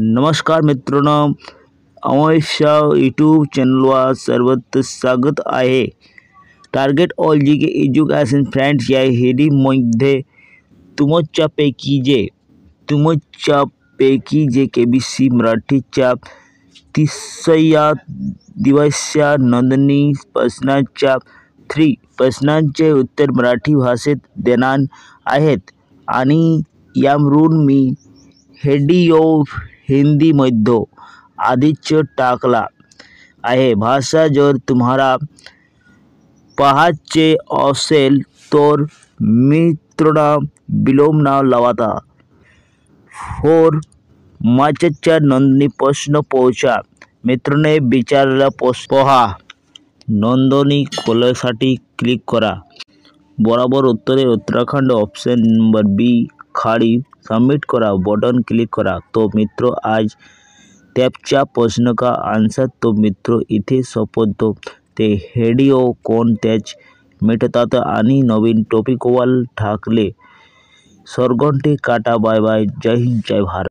नमस्कार मित्रांनो अमोशा यूट्यूब चॅनलवर सर्वत्र स्वागत आहे. Target all G K education friends या हेडी मध्य हेडीमध्ये तुमच्यापैकी जे तुमच्यापैकी जे के बी सी मराठीच्या तिसऱ्या दिवसच्या नोंदणी प्रश्नाच्या थ्री प्रश्नांचे उत्तर मराठी भाषेत देणार आहेत. आणि यावरून मी हेडिओ हिंदीमध्ये आधीच टाकला आहे. भाषा जर तुम्हाला पाहायचे असेल तर मित्रांनो विलोम न लावता. फोर मार्चच्या नोंदणी प्रश्न पोहोचा. मित्रांनो विचारलेला प्रश्न पहा. नोंदणी खोलण्यासाठी क्लिक करा. बरोबर उत्तरे उत्तराखंड ऑप्शन नंबर बी खाली सबमिट करा बटन क्लिक करा तो मित्र आज त्याच्या प्रश्न का आंसर तो मित्र इथे सोपवतो ते हेडिओ कोणत्याच तो आणि नवीन टॉपिकवर ठाकले. स्वर्गंटी काटा बाय बाय जय हिंद, जय भारत.